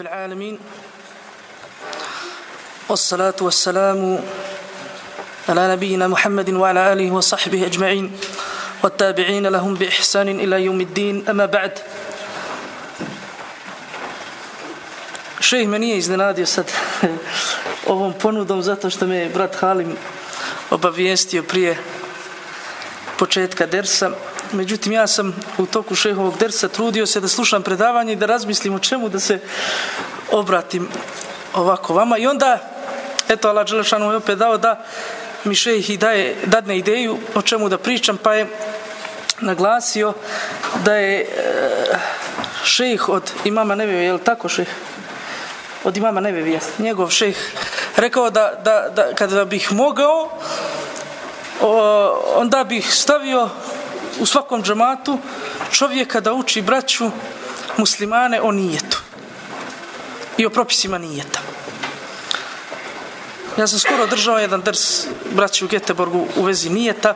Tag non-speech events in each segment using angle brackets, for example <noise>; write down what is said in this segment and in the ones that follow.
رب العالمين والصلاة والسلام على نبينا محمد وعلى آله وصحبه أجمعين والتابعين لهم بإحسان إلى يوم الدين أما بعد Šejh me nije iznenadio sad <laughs> ovom ponudom zato što me je brat Halim obavijestio prije početka dersa. Međutim, ja sam u toku šehovog dersa trudio se da slušam predavanje i da razmislim o čemu da se obratim ovako vama. I onda, eto, Allah Đelešanu je opet dao da mi šejh i daje, dadne ideju o čemu da pričam, pa je naglasio da je e, šejh od imama Nevevi, je li tako šejh? Od imama Nevevi, njegov šejh, rekao da, da, da kada bih mogao, o, onda bih stavio u svakom džamatu čovjeka da uči braću muslimane o nijetu i o propisima nijeta. Ja sam skoro držao jedan drs braći u Geteborgu u vezi nijeta,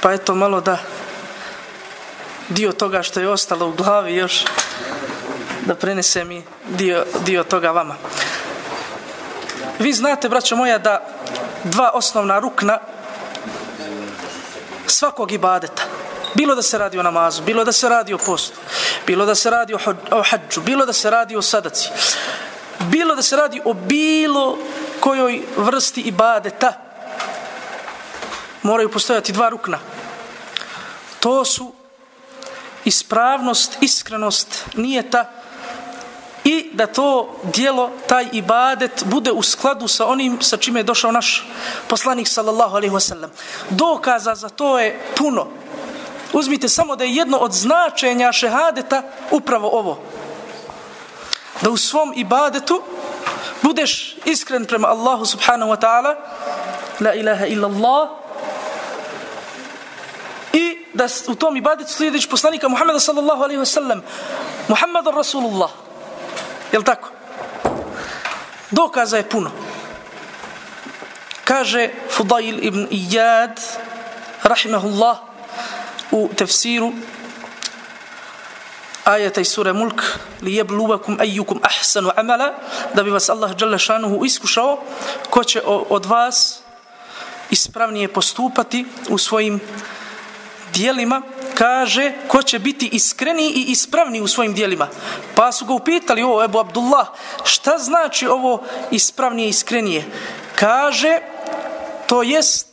pa eto malo da dio toga što je ostalo u glavi još da prenese mi dio, dio toga vama. Vi znate, braćo moja, da dva osnovna rukna svakog ibadeta, bilo da se radi o namazu, bilo da se radi o postu, bilo da se radi o, o hađu, bilo da se radi o sadaci, bilo da se radi o bilo kojoj vrsti ibadeta, moraju postojati dva rukna. To su ispravnost, iskrenost nijeta da to dijelo, taj ibadet, bude u skladu sa onim sa čime je došao naš poslanik sallallahu alaihi wasallam. Dokaza za to je puno. Uzmite samo da je jedno od značenja šehadeta upravo ovo. Da u svom ibadetu budeš iskren prema Allahu subhanahu wa ta'ala la ilaha illa Allah i da u tom ibadetu slijediš poslanika Muhammeda sallallahu alaihi wasallam Muhammeda Rasulullah Jel tako? Dokaza je puno. Kaže Fudail ibn Iyad, rahimahullah, u tefsiru ajeta iz sure Mulk, li jebluvakum ejukum ahsanu amala, da bi vas Allah dželle šanuhu iskušao, ko će od vas ispravnije postupati u svojim dijelima, kaže ko će biti iskreni i ispravni u svojim dijelima. Pa su ga upitali, o Ebu Abdullah, šta znači ovo ispravnije i iskrenije? Kaže, to jest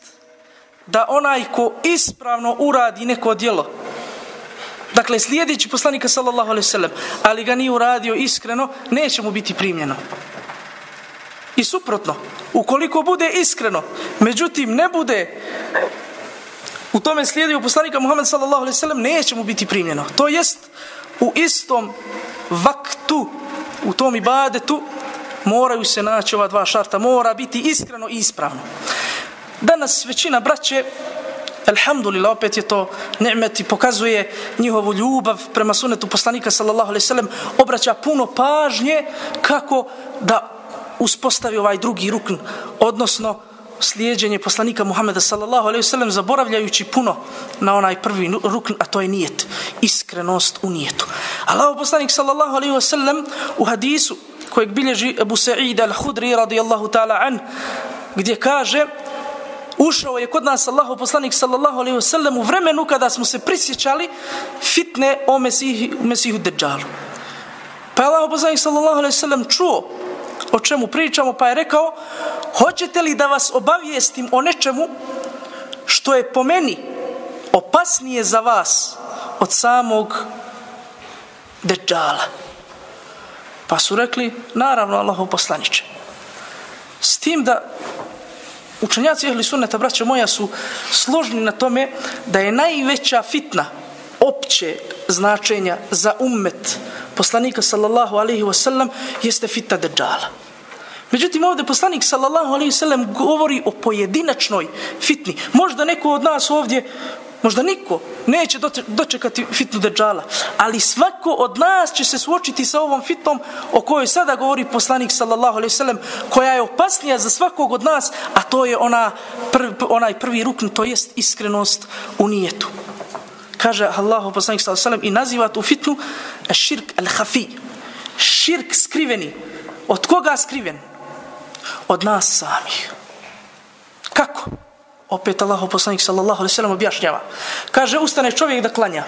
da onaj ko ispravno uradi neko dijelo, dakle slijedići poslanika sallallahu alaihi sallam, ali ga nije uradio iskreno, neće mu biti primljeno. I suprotno, ukoliko bude iskreno, međutim ne bude u tome slijedi u poslanika Muhammed sallallahu alaihi sallam neće mu biti primljeno. To jest u istom vaktu, u tom ibadetu moraju se naći ova dva šarta. Mora biti iskreno i ispravno. Danas većina braće Alhamdulillah, opet je to ni'met i pokazuje njihovu ljubav prema sunetu poslanika sallallahu alaihi sallam, obraća puno pažnje kako da uspostavi ovaj drugi rukn, odnosno slijedjenje poslanika Muhameda sallallahu alejhi ve sellem zaboravljajući puno na onaj prvi rukn a to je nijet iskrenost u nijetu. Allahu poslanik sallallahu alejhi ve sellem u hadisu kojeg bilježi Abu Sa'id al-Khudri radijallahu ta'ala an gdje kaže ušao je kod nas Allahu poslanik sallallahu alejhi ve sellem u vremenu kada smo se prisjećali fitne o Mesihu, Mesihu Dejjalu. Pa Allahu poslanik sallallahu alejhi ve sellem čuo o čemu pričamo, pa je rekao, hoćete li da vas obavijestim o nečemu što je po meni opasnije za vas od samog deđala? Pa su rekli, naravno, Allahov poslaniće. S tim da učenjaci ehli sunneta, braće moja, su složni na tome da je najveća fitna opće značenja za ummet poslanika sallallahu alaihi wasallam jeste fitna deđala. Međutim, ovdje poslanik sallallahu alaihi sallam govori o pojedinačnoj fitni. Možda neko od nas ovdje, možda niko, neće dočekati fitnu deđala. Ali svako od nas će se suočiti sa ovom fitnom o kojoj sada govori poslanik sallallahu alaihi sallam, koja je opasnija za svakog od nas, a to je ona prv, onaj prvi rukn, to jest iskrenost u nijetu kaže Allahu poslanik sallallahu alejhi ve sellem i naziva tu fitnu širk al-hafi, širk skriveni. Od koga skriven? Od nas samih. Kako? Opet Allah poslanik sallallahu alaihi sallam objašnjava. Kaže, ustane čovjek da klanja.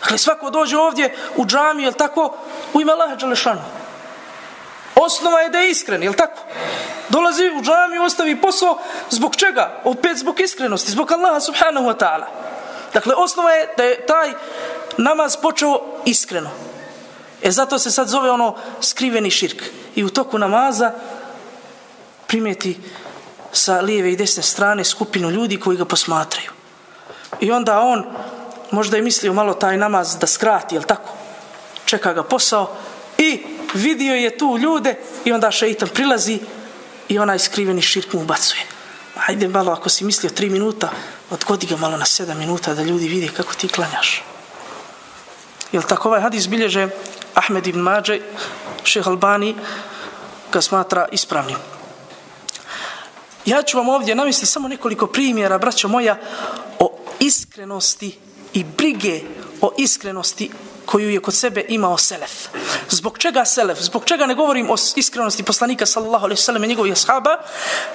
Dakle, svako dođe ovdje u džamiju, jel tako, u ime Allaha Đalešanu. Osnova je da je iskren, jel tako? Dolazi u džamiju, ostavi posao, zbog čega? Opet zbog iskrenosti, zbog Allaha subhanahu wa ta'ala. Dakle, osnova je da je taj namaz počeo iskreno. E zato se sad zove ono skriveni širk. I u toku namaza primeti sa lijeve i desne strane skupinu ljudi koji ga posmatraju. I onda on možda je mislio malo taj namaz da skrati, jel tako? Čeka ga posao i vidio je tu ljude i onda šeitan prilazi i onaj skriveni širk mu ubacuje. Hajde malo, ako si mislio tri minuta, odgodi ga malo na sedam minuta da ljudi vide kako ti klanjaš. Jel tako ovaj hadis bilježe Ahmed ibn Mađe, šeh Albani, ga smatra ispravnim. Ja ću vam ovdje navesti samo nekoliko primjera, braćo moja, o iskrenosti i brige o iskrenosti koju je kod sebe imao Selef. Zbog čega Selef? Zbog čega ne govorim o iskrenosti poslanika sallallahu alaihi sallam i njegovih ashaba?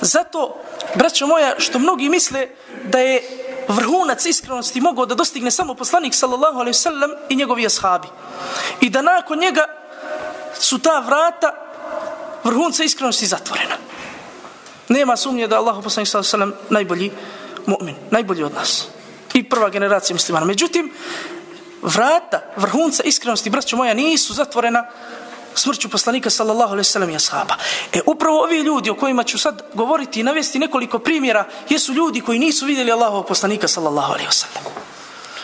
Zato, braćo moja, što mnogi misle da je vrhunac iskrenosti mogao da dostigne samo poslanik sallallahu alaihi sallam i njegovi ashabi. I da nakon njega su ta vrata vrhunca iskrenosti zatvorena. Nema sumnje da Allah poslanik sallallahu alejhi ve sellem najbolji mu'min, najbolji od nas. I prva generacija muslimana. Međutim, vrata vrhunca iskrenosti, braćo moja, nisu zatvorena smrću poslanika sallallahu alejhi ve sellem i ashaba. E, upravo ovi ljudi o kojima ću sad govoriti i navesti nekoliko primjera, jesu ljudi koji nisu vidjeli Allahovog poslanika sallallahu alejhi ve sellem.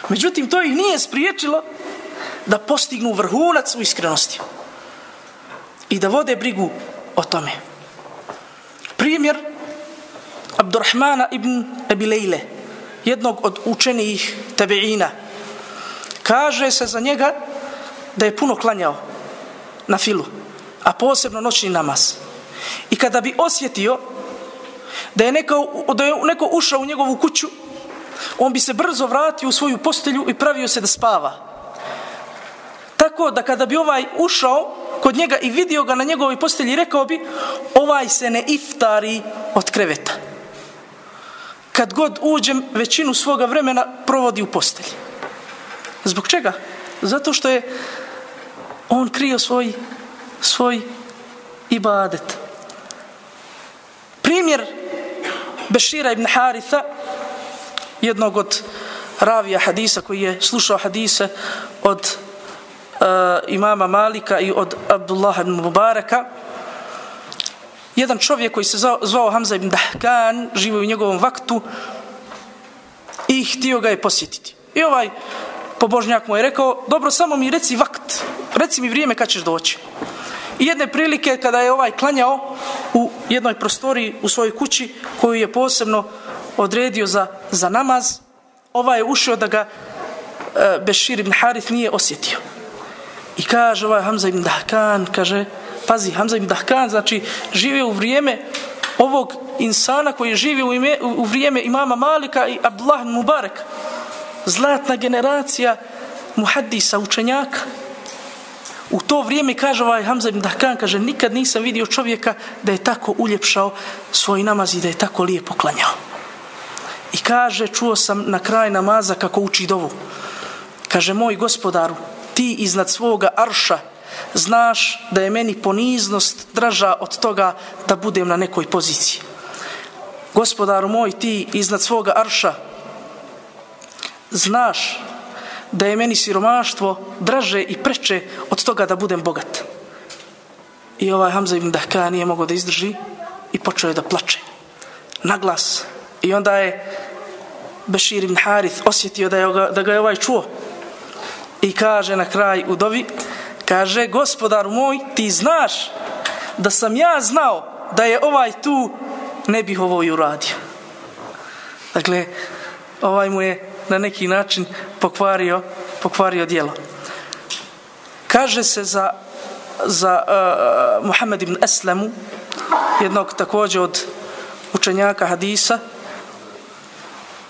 Međutim, to ih nije spriječilo da postignu vrhunac u iskrenosti i da vode brigu o tome. Primjer Abdurrahmana ibn Abilejle, jednog od učenijih tabi'ina, kaže se za njega da je puno klanjao na filu, a posebno noćni namaz. I kada bi osjetio da je neko, da je neko ušao u njegovu kuću, on bi se brzo vratio u svoju postelju i pravio se da spava. Tako da kada bi ovaj ušao kod njega i vidio ga na njegovoj postelji, rekao bi, ovaj se ne iftari od kreveta. Kad god uđem, većinu svoga vremena provodi u postelji. Zbog čega? Zato što je on krio svoj, svoj ibadet. Primjer Bešira ibn Haritha, jednog od ravija hadisa koji je slušao hadise od uh, imama Malika i od Abdullah ibn Mubaraka, jedan čovjek koji se zvao, zvao Hamza ibn Dahkan, živio u njegovom vaktu i htio ga je posjetiti. I ovaj pobožnjak mu je rekao, dobro, samo mi reci vakt, reci mi vrijeme kad ćeš doći. I jedne prilike kada je ovaj klanjao u jednoj prostoriji u svojoj kući koju je posebno odredio za, za namaz, ovaj je ušao da ga e, Bešir ibn Harith nije osjetio. I kaže ovaj Hamza ibn Dahkan, kaže, pazi, Hamza ibn Dahkan, znači žive u vrijeme ovog insana koji živi u, ime, u vrijeme imama Malika i Abdullah Mubarak zlatna generacija muhaddisa, učenjaka. U to vrijeme, kaže ovaj Hamza ibn Dahkan, kaže, nikad nisam vidio čovjeka da je tako uljepšao svoj namaz i da je tako lijepo klanjao. I kaže, čuo sam na kraj namaza kako uči dovu. Kaže, moj gospodaru, ti iznad svoga arša znaš da je meni poniznost draža od toga da budem na nekoj poziciji. Gospodaru moj, ti iznad svoga arša znaš da je meni siromaštvo draže i preče od toga da budem bogat. I ovaj Hamza ibn Dahka nije mogao da izdrži i počeo je da plače. Naglas. I onda je Bešir ibn Harith osjetio da, je, da ga je ovaj čuo. I kaže na kraj u dovi, kaže, gospodar moj, ti znaš da sam ja znao da je ovaj tu, ne bih ovo i uradio. Dakle, ovaj mu je na neki način pokvario, pokvario dijelo. Kaže se za, za uh, Muhammed ibn Eslemu, jednog također od učenjaka hadisa,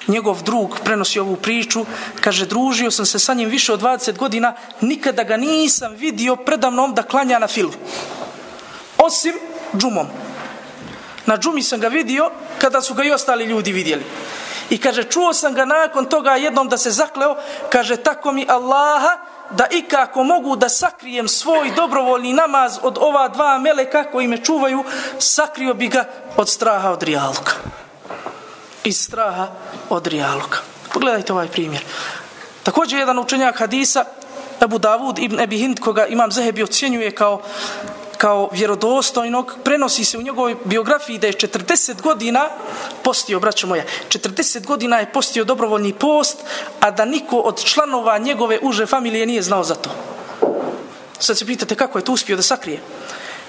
njegov drug prenosi ovu priču, kaže, družio sam se sa njim više od 20 godina, nikada ga nisam vidio predamnom da klanja na filu. Osim džumom. Na džumi sam ga vidio kada su ga i ostali ljudi vidjeli. I kaže, čuo sam ga nakon toga jednom da se zakleo, kaže, tako mi Allaha, da ikako mogu da sakrijem svoj dobrovoljni namaz od ova dva meleka koji me čuvaju, sakrio bi ga od straha od rijaluka. Iz straha od rijaluka. Pogledajte ovaj primjer. Također jedan učenjak hadisa, Ebu Davud ibn Ebi Hind, koga imam Zehebi ocjenjuje kao kao vjerodostojnog, prenosi se u njegovoj biografiji da je 40 godina postio, braćo moja, 40 godina je postio dobrovoljni post, a da niko od članova njegove uže familije nije znao za to. Sad se pitate kako je to uspio da sakrije.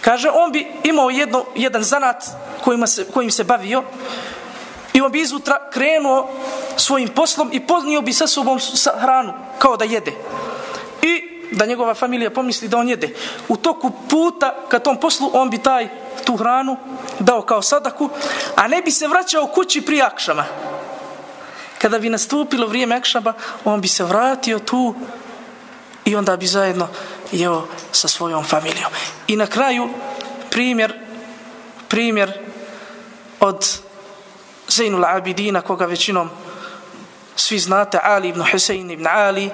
Kaže, on bi imao jedno, jedan zanat kojima se, kojim se bavio i on bi izutra krenuo svojim poslom i poznio bi sa sobom sa hranu, kao da jede. I da njegova familija pomisli da on jede. U toku puta ka tom poslu on bi taj tu hranu dao kao sadaku, a ne bi se vraćao kući pri akšama. Kada bi nastupilo vrijeme akšama, on bi se vratio tu i onda bi zajedno jeo sa svojom familijom. I na kraju primjer primjer od Zainul Abidina koga većinom svi znate Ali ibn Husein ibn Ali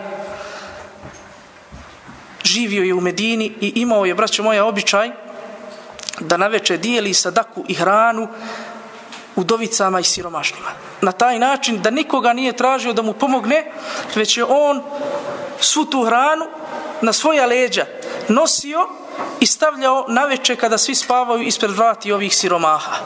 živio je u Medini i imao je, braćo moja, običaj da na veče dijeli sadaku i hranu udovicama i siromašnima. Na taj način da nikoga nije tražio da mu pomogne, već je on svu tu hranu na svoja leđa nosio i stavljao na veče kada svi spavaju ispred vrati ovih siromaha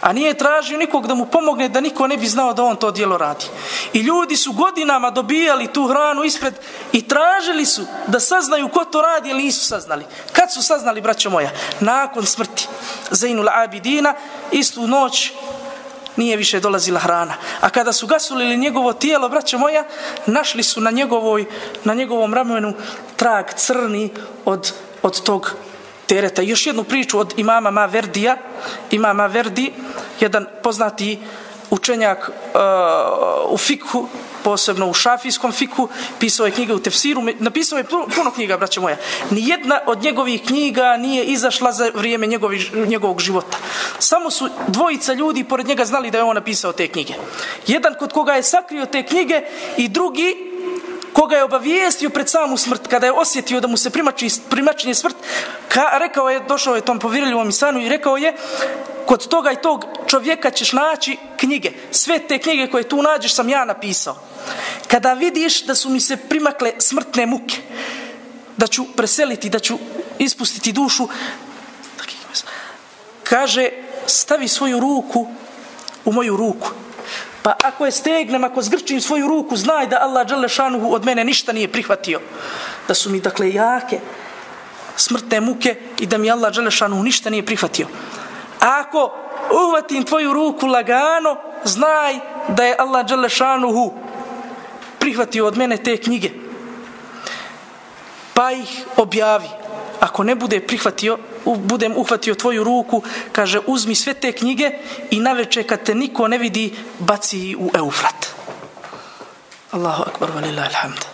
a nije tražio nikog da mu pomogne da niko ne bi znao da on to dijelo radi. I ljudi su godinama dobijali tu hranu ispred i tražili su da saznaju ko to radi ili nisu saznali. Kad su saznali, braćo moja? Nakon smrti Zainul Abidina, istu noć nije više dolazila hrana. A kada su gasulili njegovo tijelo, braćo moja, našli su na, njegovoj, na njegovom ramenu trag crni od, od tog tereta. Još jednu priču od imama Maverdija. Imama Verdi, jedan poznati učenjak uh, u fikhu, posebno u šafijskom fiku, pisao je knjige u tefsiru, napisao je puno knjiga, braće moja. Nijedna od njegovih knjiga nije izašla za vrijeme njegovi, njegovog života. Samo su dvojica ljudi pored njega znali da je on napisao te knjige. Jedan kod koga je sakrio te knjige i drugi koga je obavijestio pred samu smrt, kada je osjetio da mu se primači, primačinje smrt, ka, rekao je, došao je tom povirljivom isanu i rekao je, kod toga i tog čovjeka ćeš naći knjige. Sve te knjige koje tu nađeš sam ja napisao. Kada vidiš da su mi se primakle smrtne muke, da ću preseliti, da ću ispustiti dušu, kaže, stavi svoju ruku u moju ruku. Pa ako je stegnem, ako zgrčim svoju ruku, znaj da Allah Đalešanuhu od mene ništa nije prihvatio. Da su mi, dakle, jake smrtne muke i da mi Allah Đalešanuhu ništa nije prihvatio. A ako uhvatim tvoju ruku lagano, znaj da je Allah Đalešanuhu prihvatio od mene te knjige. Pa ih objavi. Ako ne bude prihvatio, budem uhvatio tvoju ruku, kaže, uzmi sve te knjige i naveče kad te niko ne vidi, baci u Eufrat. Allahu akbar, valilah, alhamd.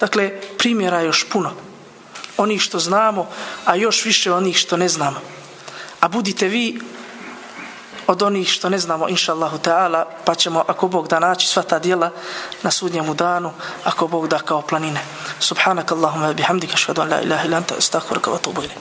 Dakle, primjera još puno. Oni što znamo, a još više onih što ne znamo. A budite vi od onih što ne znamo, inša Allahu ta'ala, pa ćemo, ako Bog da naći sva ta dijela na sudnjemu danu, ako Bog da kao planine. Subhanak Allahumma bihamdika, švedu an la ilaha ilanta, estakvarka wa tubu ilik.